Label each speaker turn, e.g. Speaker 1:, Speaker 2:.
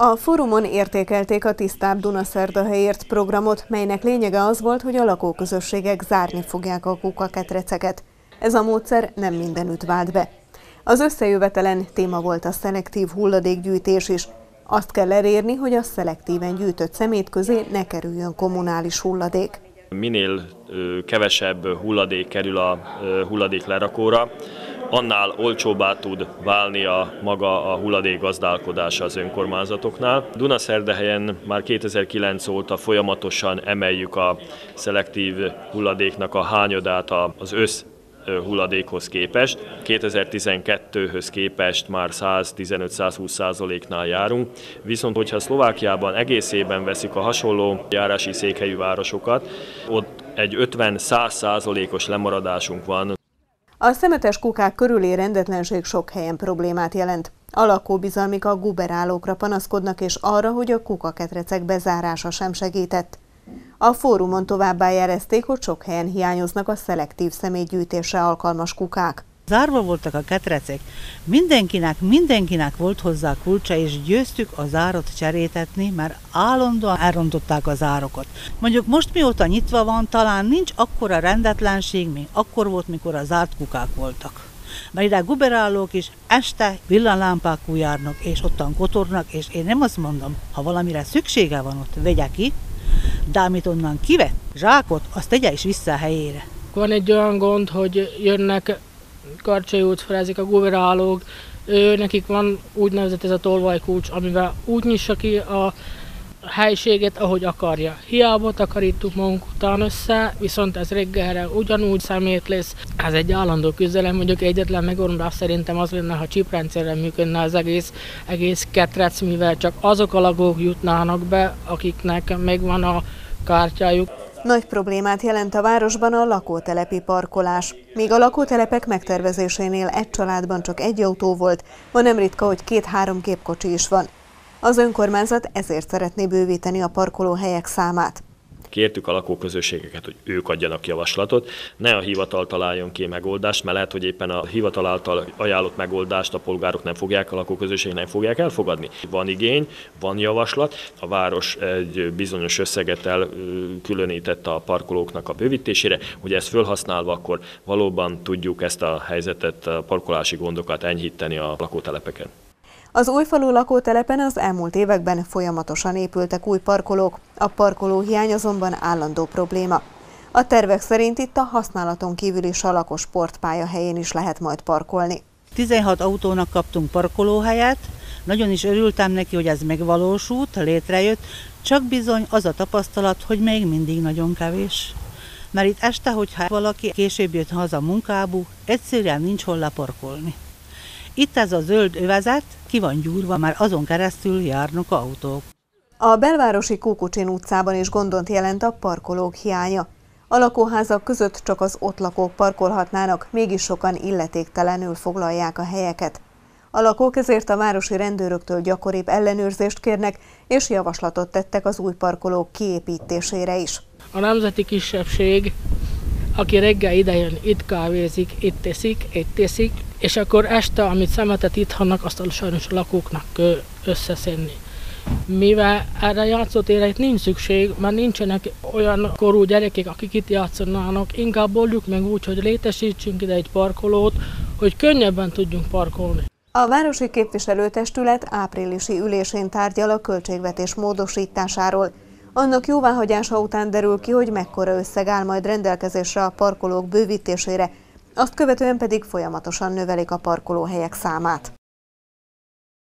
Speaker 1: A fórumon értékelték a Tisztább Dunaszerdahelyért programot, melynek lényege az volt, hogy a lakóközösségek zárni fogják a kukaketreceket. Ez a módszer nem mindenütt vált be. Az összejövetelen téma volt a szelektív hulladékgyűjtés is. Azt kell elérni, hogy a szelektíven gyűjtött szemét közé ne kerüljön kommunális hulladék.
Speaker 2: Minél kevesebb hulladék kerül a hulladék lerakóra, annál olcsóbbá tud válni a maga a hulladék gazdálkodása az önkormányzatoknál. Dunaszerdehelyen már 2009 óta folyamatosan emeljük a szelektív hulladéknak a hányadát az össz hulladékhoz képest. 2012-höz képest már 115-120 százaléknál járunk, viszont hogyha Szlovákiában egészében veszik a hasonló járási székhelyű városokat, ott egy 50-100 százalékos lemaradásunk van.
Speaker 1: A szemetes kukák körüli rendetlenség sok helyen problémát jelent. A lakóbizalmik a guberálókra panaszkodnak és arra, hogy a kukaketrecek bezárása sem segített. A fórumon továbbá jelezték, hogy sok helyen hiányoznak a szelektív személygyűjtésre alkalmas kukák.
Speaker 3: Zárva voltak a ketrecek. Mindenkinek, mindenkinek volt hozzá kulcsa, és győztük a zárat cserétetni, mert állandóan elrontották az árokat. Mondjuk most mióta nyitva van, talán nincs akkora rendetlenség, mint akkor volt, mikor a zárt kukák voltak. Mert ide guberálók is este villanlámpákú járnak, és ottan kotornak, és én nem azt mondom, ha valamire szüksége van ott, vegye ki, de amit onnan kivett, zsákot, azt tegye is vissza a helyére.
Speaker 4: Van egy olyan gond, hogy jönnek Karcsai út a guverálók, ő, nekik van úgynevezett ez a tolvajkulcs, amivel úgy nyissa ki a helységet, ahogy akarja. Hiába takarítunk magunk után össze, viszont ez reggelre ugyanúgy szemét lesz. Ez egy állandó küzdelem, mondjuk egyetlen megoldás szerintem az lenne, ha csiprendszerrel működne az egész, egész ketrec, mivel csak azok a lakók jutnának be, akiknek megvan a kártyájuk.
Speaker 1: Nagy problémát jelent a városban a lakótelepi parkolás. Míg a lakótelepek megtervezésénél egy családban csak egy autó volt, ma nem ritka, hogy két-három képkocsi is van. Az önkormányzat ezért szeretné bővíteni a parkolóhelyek számát.
Speaker 2: Kértük a lakóközösségeket, hogy ők adjanak javaslatot, ne a hivatal találjon ki megoldást, mert lehet, hogy éppen a hivatal által ajánlott megoldást a polgárok nem fogják, a lakóközösség nem fogják elfogadni. Van igény, van javaslat, a város egy bizonyos összeget elkülönítette a parkolóknak a bővítésére, hogy ezt felhasználva akkor valóban tudjuk ezt a helyzetet, a parkolási gondokat enyhíteni a lakótelepeken.
Speaker 1: Az újfalu lakótelepen az elmúlt években folyamatosan épültek új parkolók, a parkoló hiány azonban állandó probléma. A tervek szerint itt a használaton kívüli salakos sportpálya helyén is lehet majd parkolni.
Speaker 3: 16 autónak kaptunk parkolóhelyet, nagyon is örültem neki, hogy ez megvalósult, létrejött, csak bizony az a tapasztalat, hogy még mindig nagyon kevés. Mert itt este, hogyha valaki később jött haza munkából, egyszerűen nincs hol leparkolni. Itt ez a zöld övezet ki van gyúrva, már azon keresztül járnak autók.
Speaker 1: A belvárosi Kókocsin utcában is gondot jelent a parkolók hiánya. A lakóházak között csak az ott lakók parkolhatnának, mégis sokan illetéktelenül foglalják a helyeket. A lakók ezért a városi rendőröktől gyakoribb ellenőrzést kérnek, és javaslatot tettek az új parkolók kiépítésére is.
Speaker 4: A nemzeti kisebbség, aki reggel idejön, itt kávézik, itt teszik, itt teszik, és akkor este, amit szemetet itt hannak, azt sajnos a lakóknak összeszedni. Mivel erre játszótérre itt nincs szükség, mert nincsenek olyan korú gyerekek, akik itt játszanának, inkább oldjuk meg úgy, hogy létesítsünk ide egy parkolót, hogy könnyebben tudjunk parkolni.
Speaker 1: A Városi Képviselőtestület áprilisi ülésén tárgyal a költségvetés módosításáról. Annak jóváhagyása után derül ki, hogy mekkora összeg áll majd rendelkezésre a parkolók bővítésére, azt követően pedig folyamatosan növelik a parkolóhelyek számát.